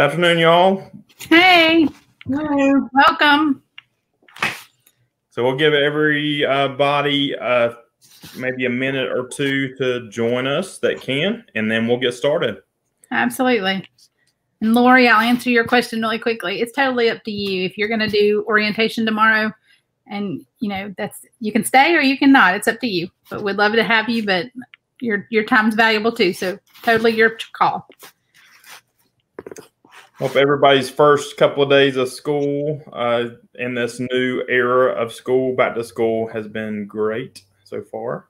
Good afternoon, y'all. Hey, Hello. welcome. So we'll give everybody uh, maybe a minute or two to join us that can, and then we'll get started. Absolutely. And Lori, I'll answer your question really quickly. It's totally up to you if you're going to do orientation tomorrow, and you know that's you can stay or you can not. It's up to you. But we'd love to have you, but your your time's valuable too. So totally your call. Hope everybody's first couple of days of school uh, in this new era of school, back to school, has been great so far.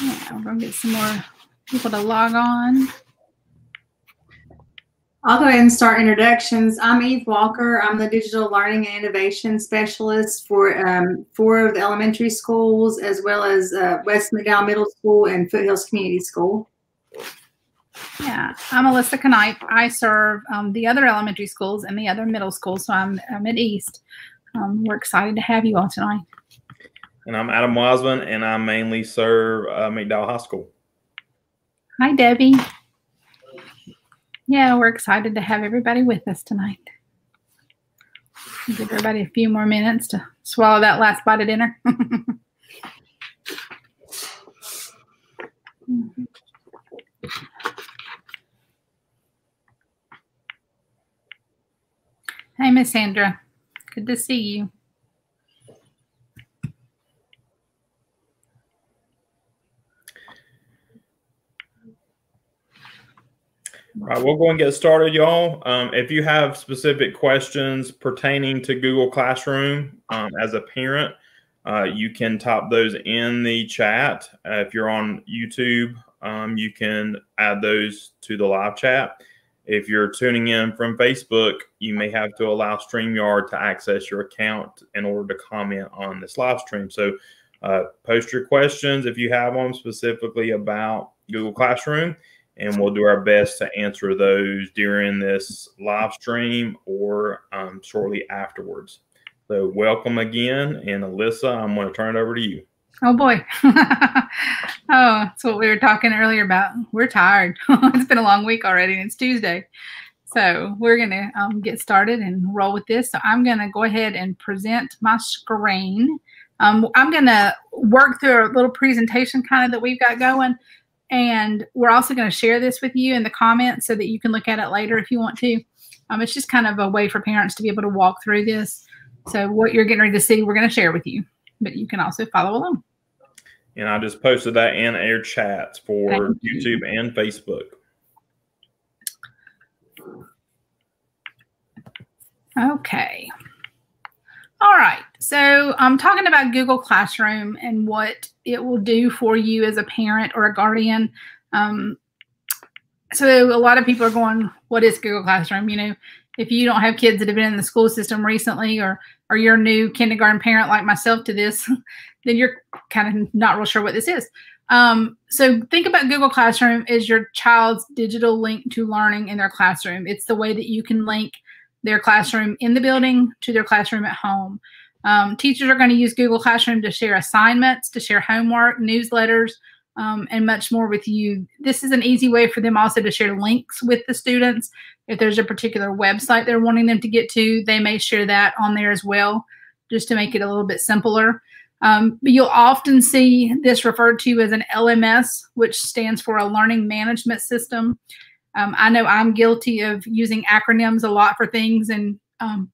Yeah, we're gonna get some more people to log on. I'll go ahead and start introductions. I'm Eve Walker. I'm the Digital Learning and Innovation Specialist for um, four of the elementary schools, as well as uh, West McDowell Middle School and Foothills Community School. Yeah, I'm Alyssa Knipe. I serve um, the other elementary schools and the other middle schools, so I'm, I'm at East. Um, we're excited to have you all tonight. And I'm Adam Wiseman, and I mainly serve uh, McDowell High School. Hi, Debbie. Yeah, we're excited to have everybody with us tonight. Give everybody a few more minutes to swallow that last bite of dinner. Hey, Miss Sandra. Good to see you. All right, we'll go and get started, y'all. Um, if you have specific questions pertaining to Google Classroom um, as a parent, uh, you can type those in the chat. Uh, if you're on YouTube, um, you can add those to the live chat. If you're tuning in from Facebook, you may have to allow StreamYard to access your account in order to comment on this live stream. So uh, post your questions if you have them specifically about Google Classroom and we'll do our best to answer those during this live stream or um, shortly afterwards. So, welcome again. And Alyssa, I'm going to turn it over to you. Oh, boy. oh, that's what we were talking earlier about. We're tired. it's been a long week already, and it's Tuesday. So, we're going to um, get started and roll with this. So, I'm going to go ahead and present my screen. Um, I'm going to work through a little presentation kind of that we've got going. And we're also going to share this with you in the comments so that you can look at it later if you want to. Um, it's just kind of a way for parents to be able to walk through this. So what you're getting ready to see, we're going to share with you, but you can also follow along. And I just posted that in air chats for Thank YouTube you. and Facebook. Okay. All right. So I'm talking about Google Classroom and what it will do for you as a parent or a guardian. Um, so a lot of people are going, what is Google Classroom? You know, if you don't have kids that have been in the school system recently or or you're a new kindergarten parent like myself to this, then you're kind of not real sure what this is. Um, so think about Google Classroom as your child's digital link to learning in their classroom. It's the way that you can link – their classroom in the building to their classroom at home. Um, teachers are going to use Google Classroom to share assignments, to share homework, newsletters, um, and much more with you. This is an easy way for them also to share links with the students. If there's a particular website they're wanting them to get to, they may share that on there as well, just to make it a little bit simpler. Um, but you'll often see this referred to as an LMS, which stands for a Learning Management System. Um, I know I'm guilty of using acronyms a lot for things. And um,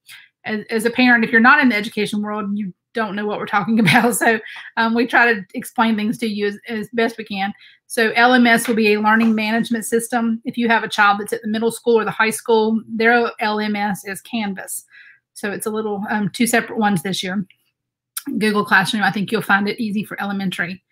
as, as, a parent, if you're not in the education world, you don't know what we're talking about. So um, we try to explain things to you as, as, best we can. So LMS will be a learning management system. If you have a child that's at the middle school or the high school, their LMS is Canvas. So it's a little um, two separate ones this year. Google Classroom, I think you'll find it easy for elementary.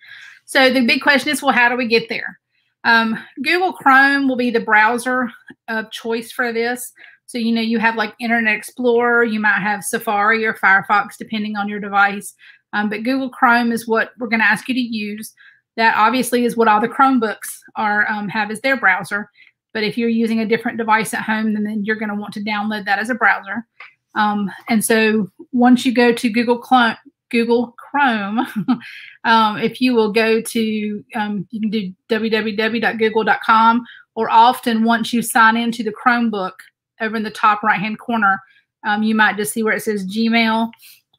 So the big question is, well, how do we get there? Um, Google Chrome will be the browser of choice for this. So, you know, you have like Internet Explorer, you might have Safari or Firefox, depending on your device. Um, but Google Chrome is what we're going to ask you to use. That obviously is what all the Chromebooks are um, have as their browser. But if you're using a different device at home, then, then you're going to want to download that as a browser. Um, and so once you go to Google Chrome, Google Chrome, um, if you will go to, um, you can do www.google.com, or often once you sign into the Chromebook over in the top right hand corner, um, you might just see where it says Gmail,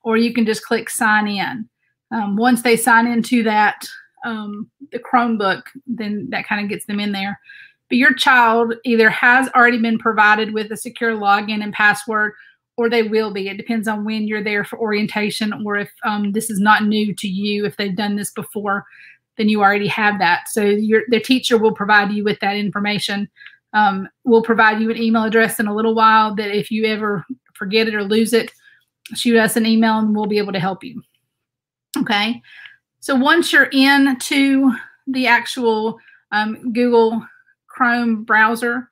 or you can just click sign in. Um, once they sign into that, um, the Chromebook, then that kind of gets them in there. But your child either has already been provided with a secure login and password, or they will be. It depends on when you're there for orientation, or if um, this is not new to you. If they've done this before, then you already have that. So your the teacher will provide you with that information. Um, we'll provide you an email address in a little while that if you ever forget it or lose it, shoot us an email and we'll be able to help you. Okay. So once you're into the actual um, Google Chrome browser,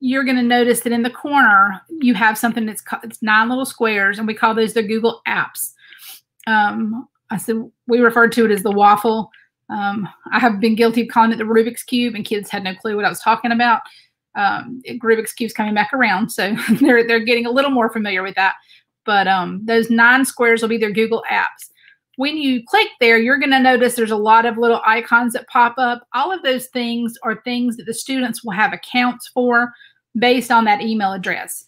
you're going to notice that in the corner you have something that's it's nine little squares, and we call those the Google apps. Um, I said we refer to it as the waffle. Um, I have been guilty of calling it the Rubik's cube, and kids had no clue what I was talking about. Um, Rubik's cube's coming back around, so they're they're getting a little more familiar with that. But um, those nine squares will be their Google apps when you click there, you're going to notice there's a lot of little icons that pop up. All of those things are things that the students will have accounts for based on that email address.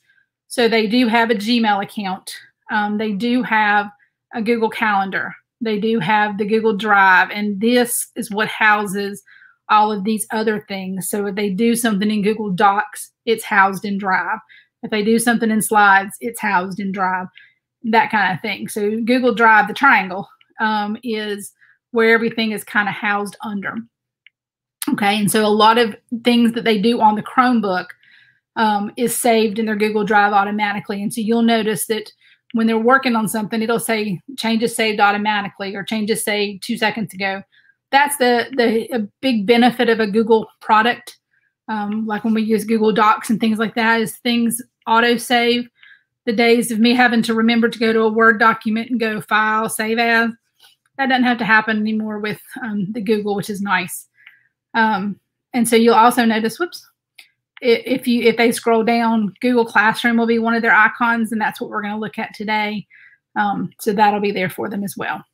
So they do have a Gmail account. Um, they do have a Google Calendar. They do have the Google Drive. And this is what houses all of these other things. So if they do something in Google Docs, it's housed in Drive. If they do something in Slides, it's housed in Drive, that kind of thing. So Google Drive, the triangle, um, is where everything is kind of housed under. Okay, and so a lot of things that they do on the Chromebook um, is saved in their Google Drive automatically. And so you'll notice that when they're working on something, it'll say changes saved automatically or changes saved two seconds ago. That's the the big benefit of a Google product. Um, like when we use Google Docs and things like that, is things auto save. The days of me having to remember to go to a Word document and go file, save as, that doesn't have to happen anymore with um, the Google, which is nice. Um, and so you'll also notice, whoops, if you if they scroll down, Google Classroom will be one of their icons, and that's what we're going to look at today. Um, so that'll be there for them as well.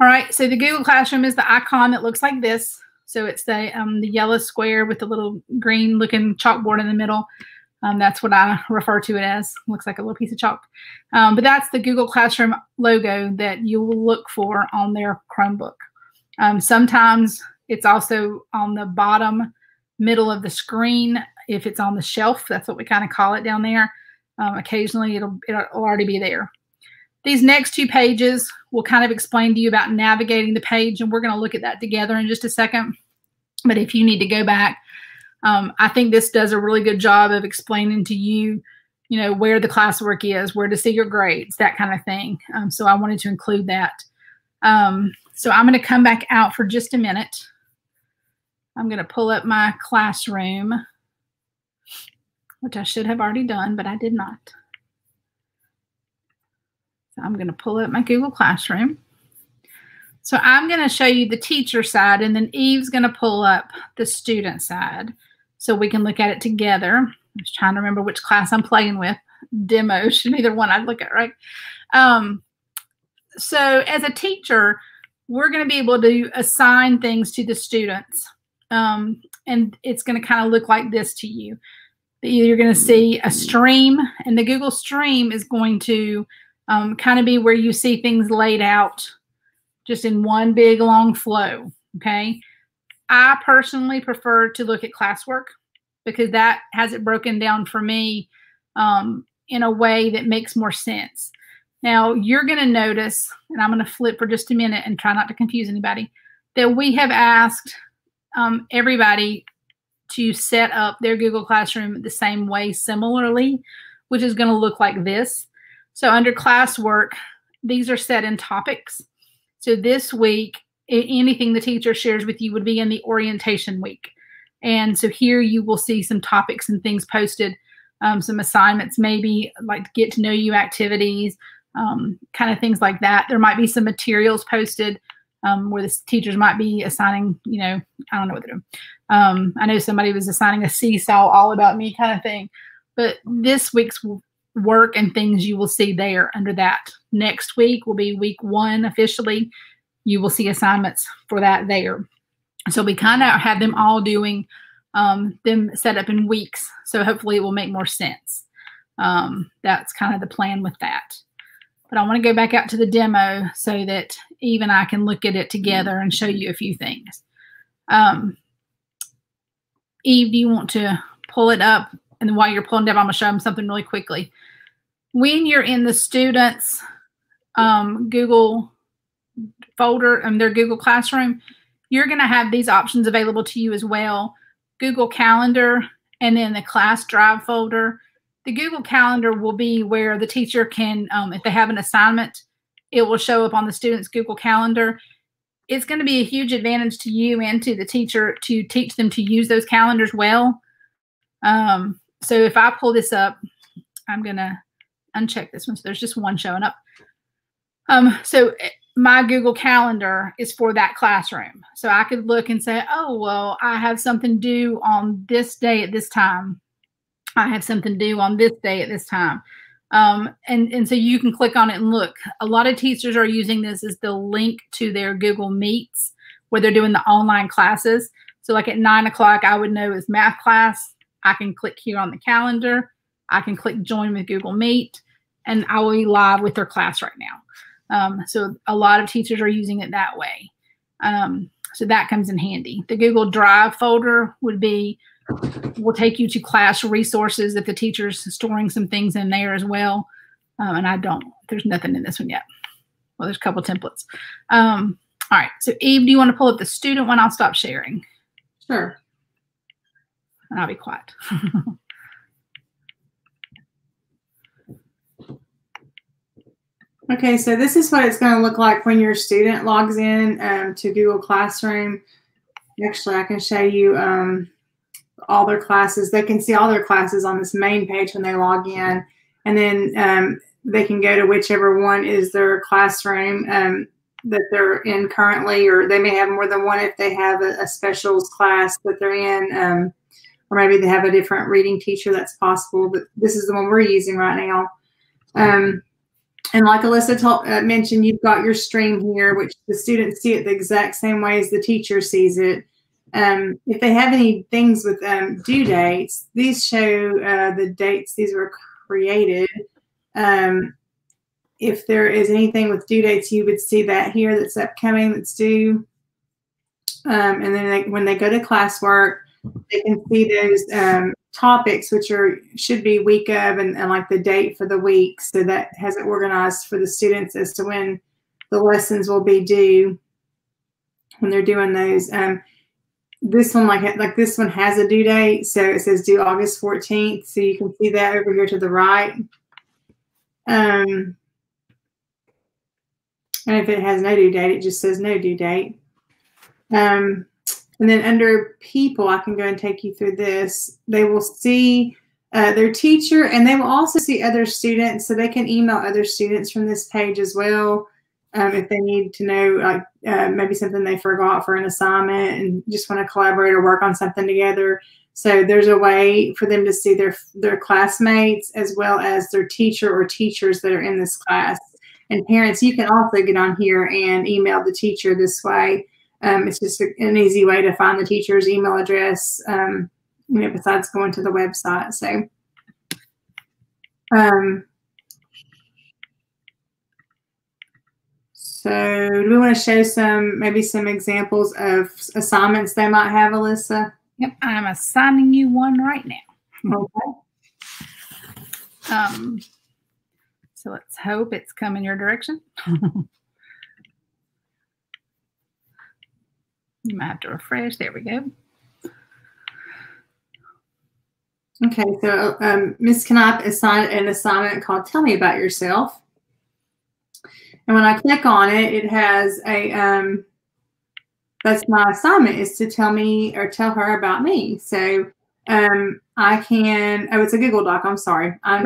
All right, so the Google Classroom is the icon that looks like this. So it's the um, the yellow square with the little green looking chalkboard in the middle. Um, that's what I refer to it as. Looks like a little piece of chalk. Um, but that's the Google Classroom logo that you will look for on their Chromebook. Um, sometimes it's also on the bottom middle of the screen. If it's on the shelf, that's what we kind of call it down there. Um, occasionally it'll, it'll already be there. These next two pages will kind of explain to you about navigating the page, and we're going to look at that together in just a second. But if you need to go back um, I think this does a really good job of explaining to you, you know, where the classwork is, where to see your grades, that kind of thing. Um, so I wanted to include that. Um, so I'm going to come back out for just a minute. I'm going to pull up my classroom, which I should have already done, but I did not. I'm going to pull up my Google Classroom. So I'm going to show you the teacher side, and then Eve's going to pull up the student side so we can look at it together. I was trying to remember which class I'm playing with. Demo should be the one I'd look at, right? Um, so as a teacher, we're going to be able to assign things to the students. Um, and it's going to kind of look like this to you. You're going to see a stream, and the Google Stream is going to um, kind of be where you see things laid out just in one big long flow. Okay. I personally prefer to look at classwork because that has it broken down for me um, in a way that makes more sense. Now, you're going to notice, and I'm going to flip for just a minute and try not to confuse anybody, that we have asked um, everybody to set up their Google Classroom the same way similarly, which is going to look like this. So under classwork, these are set in topics. So this week, anything the teacher shares with you would be in the orientation week. And so here you will see some topics and things posted, um, some assignments, maybe like get to know you activities, um, kind of things like that. There might be some materials posted um, where the teachers might be assigning, you know, I don't know what they're doing. Um, I know somebody was assigning a seesaw all about me kind of thing. But this week's work and things you will see there under that next week will be week one officially. You will see assignments for that there. So we kind of have them all doing um, them set up in weeks. So hopefully it will make more sense. Um, that's kind of the plan with that. But I want to go back out to the demo so that Eve and I can look at it together and show you a few things. Um, Eve, do you want to pull it up? And while you're pulling it up, I'm going to show them something really quickly. When you're in the students' um, Google folder and their Google Classroom, you're going to have these options available to you as well. Google Calendar and then the class drive folder. The Google Calendar will be where the teacher can, um, if they have an assignment, it will show up on the student's Google Calendar. It's going to be a huge advantage to you and to the teacher to teach them to use those calendars well. Um, so if I pull this up, I'm going to uncheck this one. So there's just one showing up. Um, so my Google Calendar is for that classroom. So I could look and say, oh, well, I have something due on this day at this time. I have something due on this day at this time. Um, and, and so you can click on it and look. A lot of teachers are using this as the link to their Google Meets where they're doing the online classes. So like at nine o'clock, I would know it's math class. I can click here on the calendar. I can click join with Google Meet and I will be live with their class right now. Um, so a lot of teachers are using it that way. Um, so that comes in handy. The Google Drive folder would be, will take you to class resources if the teacher's storing some things in there as well. Um, and I don't, there's nothing in this one yet. Well, there's a couple templates. Um, all right. So Eve, do you want to pull up the student one? I'll stop sharing. Sure. And I'll be quiet. Okay, so this is what it's going to look like when your student logs in um, to Google Classroom. Actually, I can show you um, all their classes. They can see all their classes on this main page when they log in. And then um, they can go to whichever one is their classroom um, that they're in currently, or they may have more than one if they have a, a specials class that they're in. Um, or maybe they have a different reading teacher, that's possible. But this is the one we're using right now. Um, and like Alyssa told, uh, mentioned, you've got your stream here, which the students see it the exact same way as the teacher sees it. Um, if they have any things with um, due dates, these show uh, the dates these were created. Um, if there is anything with due dates, you would see that here that's upcoming, that's due. Um, and then they, when they go to classwork, they can see those um, topics, which are should be week of and, and like the date for the week. So that has it organized for the students as to when the lessons will be due when they're doing those. Um, this one, like like this one, has a due date, so it says due August 14th. So you can see that over here to the right. Um, and if it has no due date, it just says no due date. Um, and then under people, I can go and take you through this. They will see uh, their teacher and they will also see other students. So they can email other students from this page as well. Um, if they need to know like uh, maybe something they forgot for an assignment and just want to collaborate or work on something together. So there's a way for them to see their their classmates as well as their teacher or teachers that are in this class. And parents, you can also get on here and email the teacher this way um, it's just an easy way to find the teacher's email address, um, you know, besides going to the website. So, um, so do we want to show some, maybe some examples of assignments they might have, Alyssa? Yep, I'm assigning you one right now. Okay. Um, so let's hope it's coming your direction. You might have to refresh. There we go. Okay, so um, Ms. Knapp assigned an assignment called Tell Me About Yourself. And when I click on it, it has a, um, that's my assignment is to tell me or tell her about me. So um, I can, oh, it's a Google Doc. I'm sorry. I,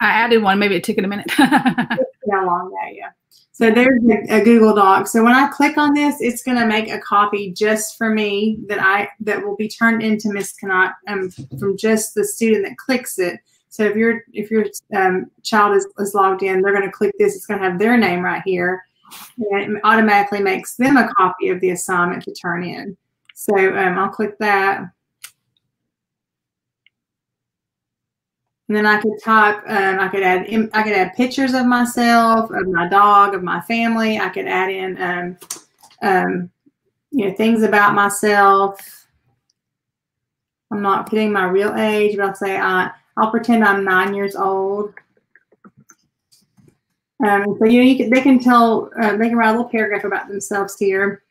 I added one. Maybe it took it a minute. how long that, yeah. So there's a, Google Doc. So when I click on this, it's going to make a copy just for me that I that will be turned into Miss Cannot um, from just the student that clicks it. So if your if your um, child is, is logged in, they're going to click this. It's going to have their name right here, and it automatically makes them a copy of the assignment to turn in. So um, I'll click that. And then I could type, um, I could add, I could add pictures of myself, of my dog, of my family. I could add in, um, um, you know, things about myself. I'm not putting my real age, but I'll say I, I'll pretend I'm nine years old. Um, so you know, you can, they can tell, uh, they can write a little paragraph about themselves here.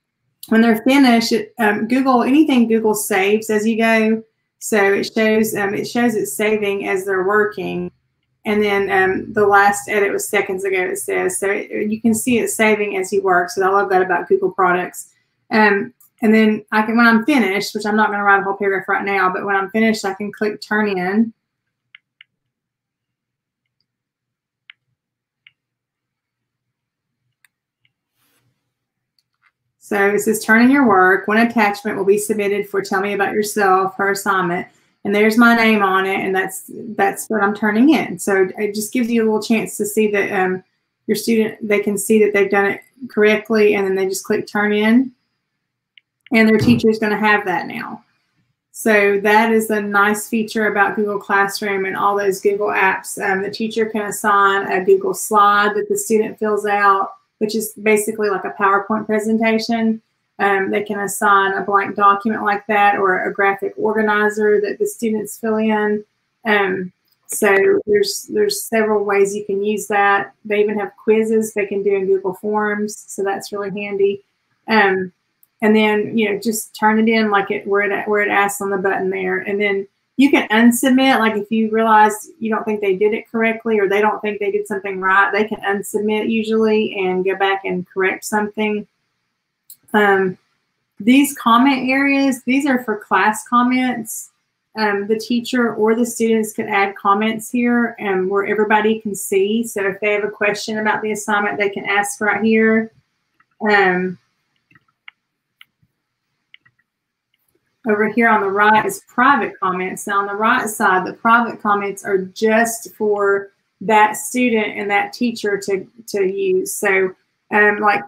When they're finished, um, Google anything Google saves as you go so it shows um, it shows it's saving as they're working. And then um, the last edit was seconds ago, it says. So it, you can see it saving as you work. So I love that about Google products. Um, and then I can, when I'm finished, which I'm not going to write a whole paragraph right now, but when I'm finished, I can click turn in. So it says turn in your work. One attachment will be submitted for tell me about yourself, her assignment. And there's my name on it, and that's that's what I'm turning in. So it just gives you a little chance to see that um, your student, they can see that they've done it correctly, and then they just click turn in. And their teacher is going to have that now. So that is a nice feature about Google Classroom and all those Google apps. Um, the teacher can assign a Google slide that the student fills out which is basically like a PowerPoint presentation. Um, they can assign a blank document like that or a graphic organizer that the students fill in. Um, so there's there's several ways you can use that. They even have quizzes they can do in Google Forms, so that's really handy. Um, and then you know just turn it in like it where it where it asks on the button there, and then you can unsubmit. Like if you realize you don't think they did it correctly or they don't think they did something right, they can unsubmit usually and go back and correct something. Um, these comment areas, these are for class comments. Um, the teacher or the students could add comments here um, where everybody can see. So if they have a question about the assignment, they can ask right here. Um, Over here on the right is private comments. Now on the right side, the private comments are just for that student and that teacher to, to use. So um, like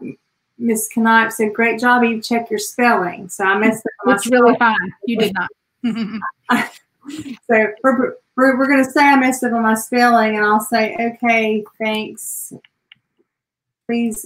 Miss Knipe said, great job, you check your spelling. So I messed up It's really fine. You did not. so we're, we're, we're going to say I messed up on my spelling and I'll say, okay, thanks. Please,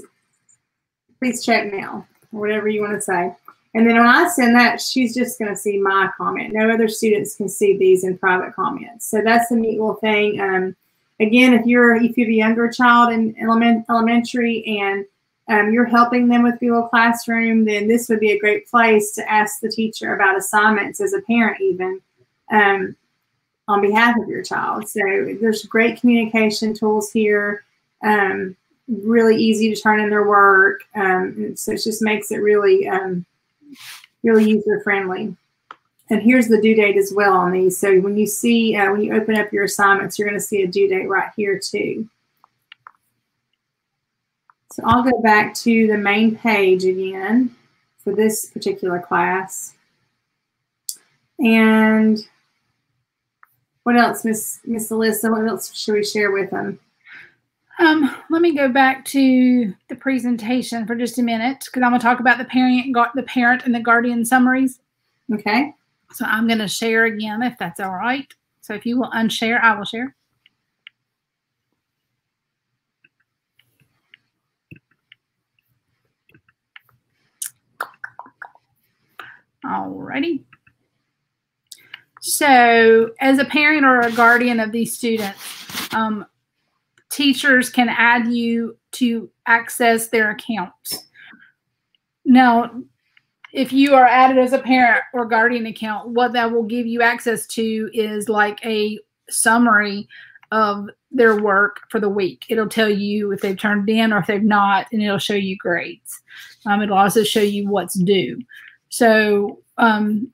please check now, whatever you want to say. And then when I send that, she's just going to see my comment. No other students can see these in private comments. So that's the neat little thing. Um, again, if you're if you have a younger child in element, elementary and um, you're helping them with Google Classroom, then this would be a great place to ask the teacher about assignments as a parent, even um, on behalf of your child. So there's great communication tools here. Um, really easy to turn in their work. Um, so it just makes it really um, really user friendly. And here's the due date as well on these. So when you see, uh, when you open up your assignments, you're going to see a due date right here too. So I'll go back to the main page again for this particular class. And what else, Miss Miss Alyssa? What else should we share with them? Um, let me go back to the presentation for just a minute because I'm going to talk about the parent, the parent and the guardian summaries. Okay. So I'm going to share again if that's all right. So if you will unshare, I will share. Alrighty. So as a parent or a guardian of these students, um, teachers can add you to access their accounts. Now, if you are added as a parent or guardian account, what that will give you access to is like a summary of their work for the week. It'll tell you if they've turned in or if they've not, and it'll show you grades. Um, it'll also show you what's due. So um,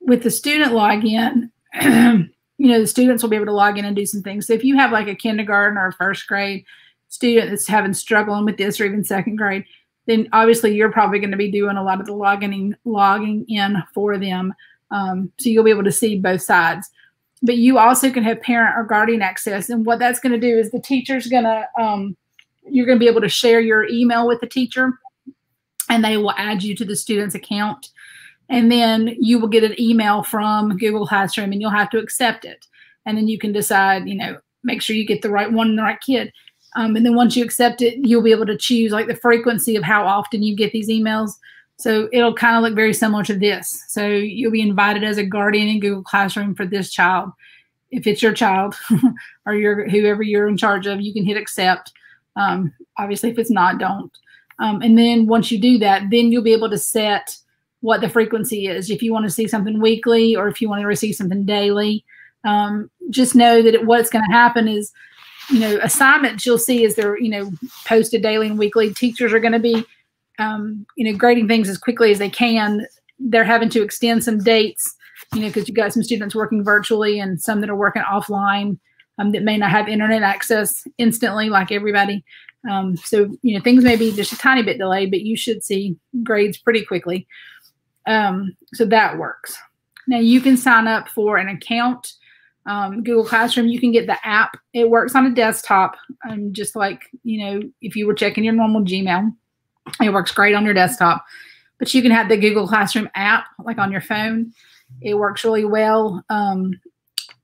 with the student login, you know, the students will be able to log in and do some things. So if you have like a kindergarten or a first grade student that's having struggling with this or even second grade, then obviously you're probably going to be doing a lot of the logging logging in for them. Um, so you'll be able to see both sides. but you also can have parent or guardian access. And what that's going to do is the teacher's going to, um, you're going to be able to share your email with the teacher and they will add you to the student's account. And then you will get an email from Google Classroom and you'll have to accept it. And then you can decide, you know, make sure you get the right one and the right kid. Um, and then once you accept it, you'll be able to choose like the frequency of how often you get these emails. So it'll kind of look very similar to this. So you'll be invited as a guardian in Google Classroom for this child. If it's your child or your whoever you're in charge of, you can hit accept. Um, obviously, if it's not, don't. Um, and then once you do that, then you'll be able to set what the frequency is. If you want to see something weekly or if you want to receive something daily, um, just know that it, what's going to happen is, you know, assignments you'll see as they're, you know, posted daily and weekly. Teachers are going to be um, you know, grading things as quickly as they can. They're having to extend some dates, you know, because you've got some students working virtually and some that are working offline um, that may not have internet access instantly like everybody. Um, so, you know, things may be just a tiny bit delayed, but you should see grades pretty quickly. Um, so that works. Now you can sign up for an account. Um, Google Classroom, you can get the app. It works on a desktop, um, just like, you know, if you were checking your normal Gmail. It works great on your desktop, but you can have the Google Classroom app like on your phone. It works really well. Um,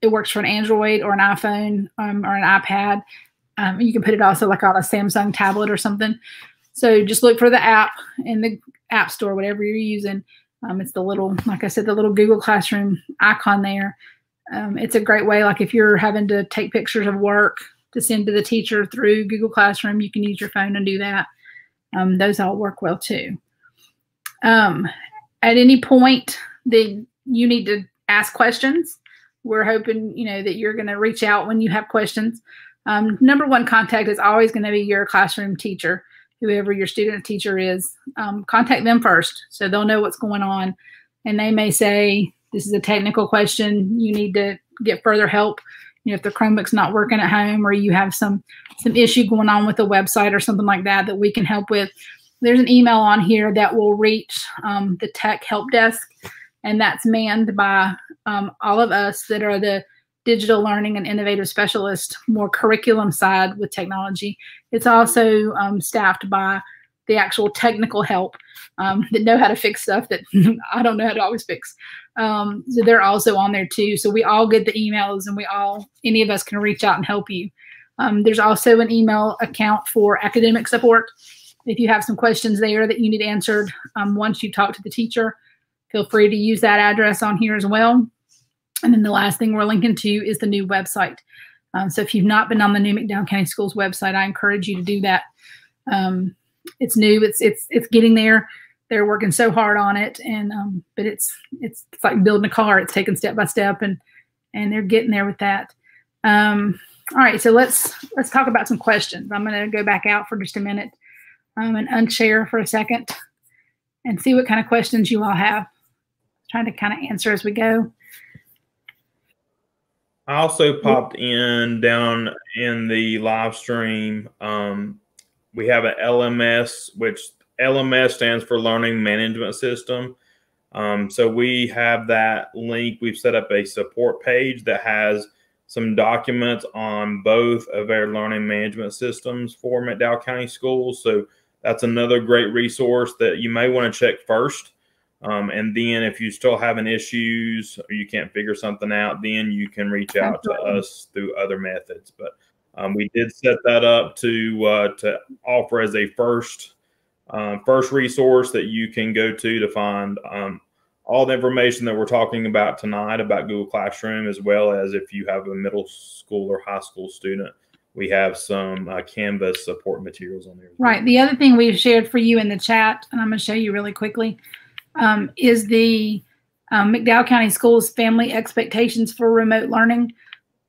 it works for an Android or an iPhone um, or an iPad. Um, you can put it also like on a Samsung tablet or something. So just look for the app in the App Store, whatever you're using. Um, it's the little, like I said, the little Google Classroom icon there. Um, it's a great way, like if you're having to take pictures of work to send to the teacher through Google Classroom, you can use your phone and do that. Um, those all work well too. Um, at any point then you need to ask questions, we're hoping you know that you're going to reach out when you have questions. Um, number one contact is always going to be your classroom teacher, whoever your student teacher is. Um, contact them first so they'll know what's going on, and they may say this is a technical question. You need to get further help you know, if the Chromebook's not working at home or you have some some issue going on with the website or something like that that we can help with, there's an email on here that will reach um, the tech help desk, and that's manned by um, all of us that are the digital learning and innovative specialist, more curriculum side with technology. It's also um, staffed by the actual technical help um, that know how to fix stuff that I don't know how to always fix. Um, so they're also on there too. So we all get the emails and we all, any of us can reach out and help you. Um, there's also an email account for academic support. If you have some questions there that you need answered um, once you talk to the teacher, feel free to use that address on here as well. And then the last thing we're linking to is the new website. Um, so if you've not been on the new McDowell County Schools website, I encourage you to do that. Um, it's new. It's it's it's getting there. They're working so hard on it. And um, but it's, it's it's like building a car. It's taken step by step and and they're getting there with that. Um, all right. So let's let's talk about some questions. I'm going to go back out for just a minute um, and unshare for a second and see what kind of questions you all have. Trying to kind of answer as we go i also popped in down in the live stream um, we have an lms which LMS stands for Learning Management System. Um, so we have that link. We've set up a support page that has some documents on both of our learning management systems for McDowell County Schools. So that's another great resource that you may want to check first. Um, and then if you still having issues or you can't figure something out, then you can reach out to us through other methods. But um, we did set that up to uh, to offer as a first um, first resource that you can go to to find um, all the information that we're talking about tonight about Google Classroom, as well as if you have a middle school or high school student, we have some uh, Canvas support materials on there. Right. The other thing we've shared for you in the chat, and I'm going to show you really quickly, um, is the um, McDowell County Schools family expectations for remote learning.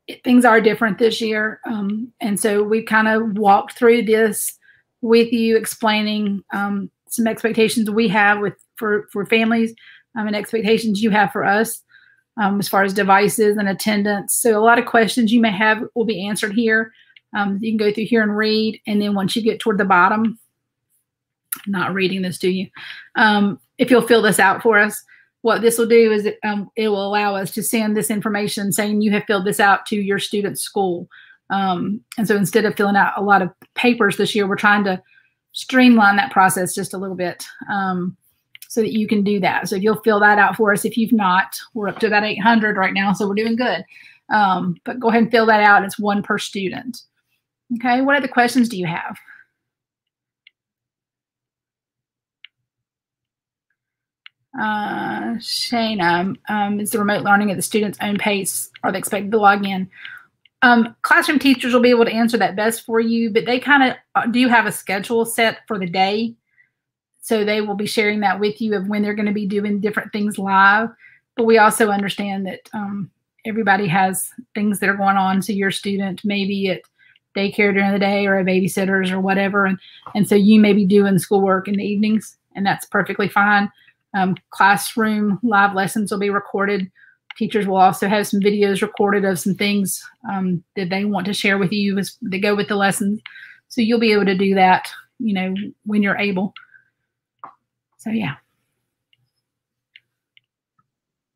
It, things are different this year. Um, and so we've kind of walked through this with you explaining um, some expectations we have with for for families um, and expectations you have for us um, as far as devices and attendance. So a lot of questions you may have will be answered here. Um, you can go through here and read, and then once you get toward the bottom, not reading this to you. Um, if you'll fill this out for us, what this will do is it, um, it will allow us to send this information saying you have filled this out to your student's school. Um, and so instead of filling out a lot of papers this year, we're trying to streamline that process just a little bit um, so that you can do that. So if you'll fill that out for us, if you've not, we're up to about 800 right now, so we're doing good. Um, but go ahead and fill that out. It's one per student. Okay, what other questions do you have? Uh, Shana, um, is the remote learning at the student's own pace? Are they expected to log in? Um, classroom teachers will be able to answer that best for you, but they kind of uh, do have a schedule set for the day. So they will be sharing that with you of when they're going to be doing different things live. But we also understand that um, everybody has things that are going on. So your student maybe at daycare during the day or a babysitter's or whatever. And, and so you may be doing schoolwork in the evenings, and that's perfectly fine. Um, classroom live lessons will be recorded. Teachers will also have some videos recorded of some things um, that they want to share with you as they go with the lessons. So you'll be able to do that, you know, when you're able. So yeah.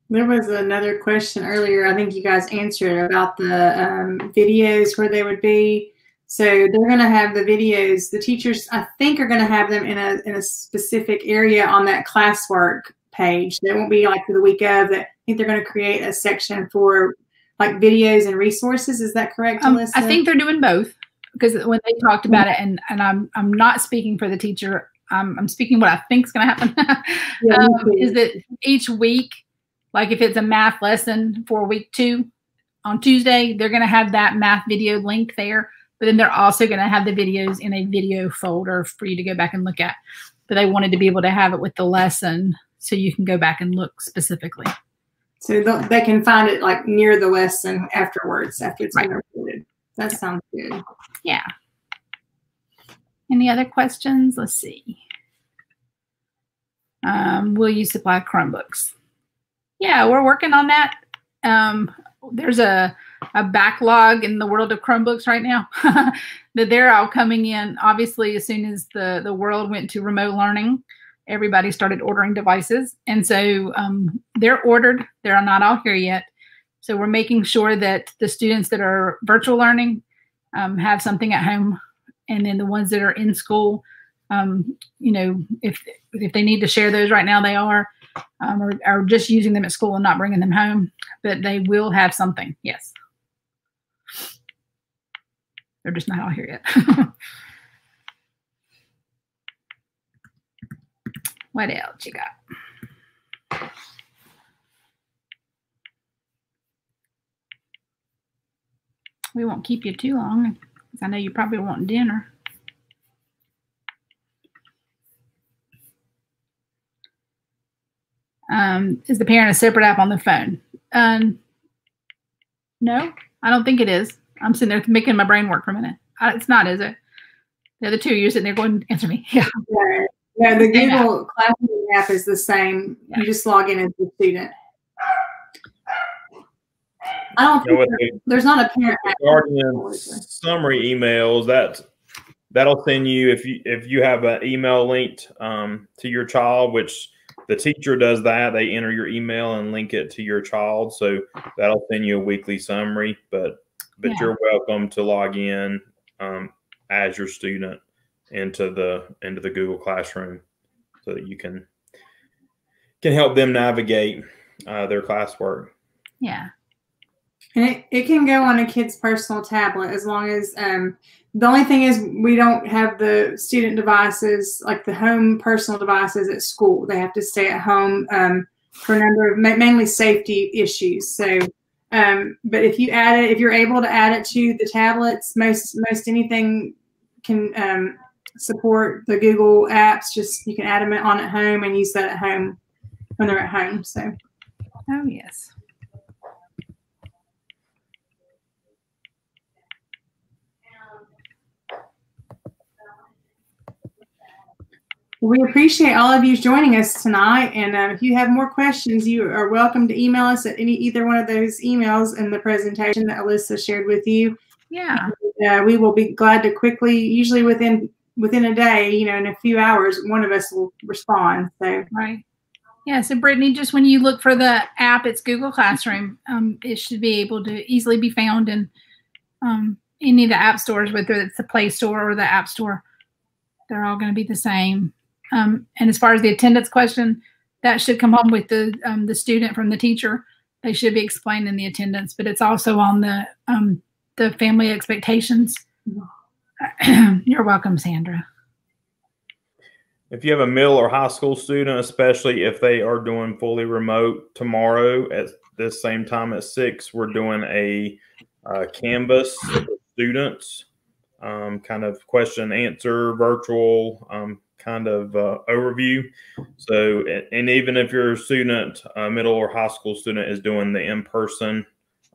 There was another question earlier. I think you guys answered about the um, videos where they would be. So they're going to have the videos. The teachers, I think, are going to have them in a in a specific area on that classwork page. They won't be like for the week of. That I think they're going to create a section for like videos and resources. Is that correct, um, Alyssa? I think they're doing both because when they talked about it, and and I'm I'm not speaking for the teacher. I'm I'm speaking what I think is going to happen. Yeah, um, is that each week, like if it's a math lesson for week two, on Tuesday they're going to have that math video link there. But then they're also going to have the videos in a video folder for you to go back and look at. But they wanted to be able to have it with the lesson so you can go back and look specifically. So they can find it like near the lesson afterwards after it's Right. been recorded. That sounds good. Yeah. Any other questions? Let's see. Um, will you supply Chromebooks? Yeah, we're working on that. Um, there's a, a backlog in the world of Chromebooks right now that they're all coming in. Obviously, as soon as the, the world went to remote learning, everybody started ordering devices. And so um, they're ordered. They're not all here yet. So we're making sure that the students that are virtual learning um, have something at home, and then the ones that are in school, um, you know, if if they need to share those right now, they are, um, or are just using them at school and not bringing them home, but they will have something. Yes, they're just not all here yet. what else you got? We won't keep you too long. I know you probably want dinner. Um, is the parent a separate app on the phone? Um, no, I don't think it is. I'm sitting there making my brain work for a minute. Uh, it's not, is it? The other two, you're sitting there going, to answer me. Yeah. Yeah, yeah the Same app. Google Classroom app is the same. Yeah. You just log in as a student. I don't You know think there- the there's not a parent. Guardian summary emails that that'll send you if you if you have an email linked um, to your child, which the teacher does that. They enter your email and link it to your child, so that'll send you a weekly summary. But but Yeah. you're welcome to log in um, as your student into the into the Google Classroom so that you can can help them navigate uh, their classwork. Yeah. And it, it can go on a kid's personal tablet as long as um, the only thing is we don't have the student devices like the home personal devices at school. They have to stay at home um, for a number of mainly safety issues. So, um, but if you add it, if you're able to add it to the tablets, most most anything can um, support the Google apps. Just you can add them on at home and use that at home when they're at home. So. Oh, yes. We appreciate all of you joining us tonight. And uh, if you have more questions, you are welcome to email us at any either one of those emails in the presentation that Alyssa shared with you. Yeah. Uh, we will be glad to quickly, usually within within a day, you know, in a few hours, one of us will respond. So Right. Yeah, so Brittany, just when you look for the app, it's Google Classroom. Um, it should be able to easily be found in um, any of the app stores, whether it's the Play Store or the App Store. They're all going to be the same. Um, and as far as the attendance question, that should come home with the um, the student from the teacher. They should be explaining the attendance, but it's also on the um, the family expectations. You're welcome, Sandra. If you have a middle or high school student, especially if they are doing fully remote tomorrow at this same time at six, we're doing a uh, Canvas students, um, kind of question answer, virtual um, kind of uh, overview. So, and even if your student, uh, middle or high school student, is doing the in person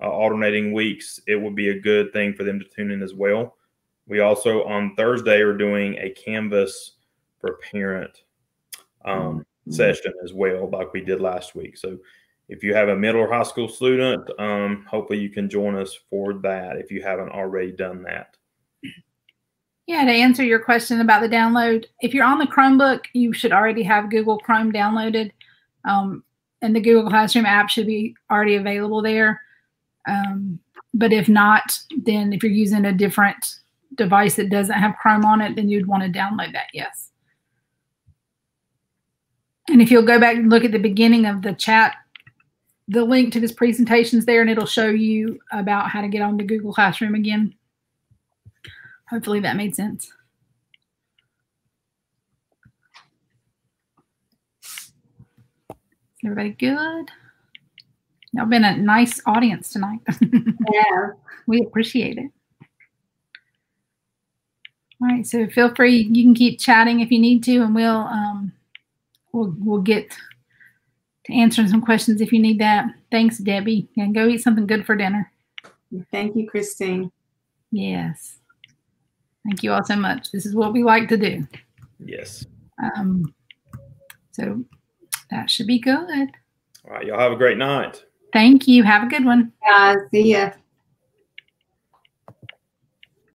uh, alternating weeks, it would be a good thing for them to tune in as well. We also on Thursday are doing a Canvas for parent um, mm-hmm. session as well, like we did last week. So if you have a middle or high school student, um, hopefully you can join us for that if you haven't already done that. Yeah, to answer your question about the download, if you're on the Chromebook, you should already have Google Chrome downloaded. Um, and the Google Classroom app should be already available there. Um, but if not, then if you're using a different device that doesn't have Chrome on it, then you'd want to download that, yes. And if you'll go back and look at the beginning of the chat, the link to this presentation is there and it'll show you about how to get on to Google Classroom again. Hopefully that made sense. Is Everybody good? Y'all been a nice audience tonight. yeah. We appreciate it. All right, so feel free. You can keep chatting if you need to, and we'll um, we'll we'll get to answering some questions if you need that. Thanks, Debbie. And go eat something good for dinner. Thank you, Christine. Yes. Thank you all so much. This is what we like to do. Yes. Um, so that should be good. All right. Y'all have a great night. Thank you. Have a good one. Yeah, see ya.